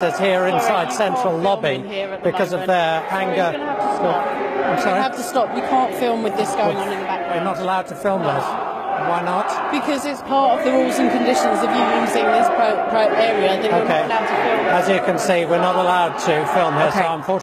protesters here inside Central Lobby because moment. because of their anger. Stop. I'm You We have to stop. You can't film with this going on in the background. You're not allowed to film this. Why not? Because it's part of the rules and conditions of you using this pro, pro area that you're not allowed to film. As you can see, we're not allowed to film here, so unfortunately.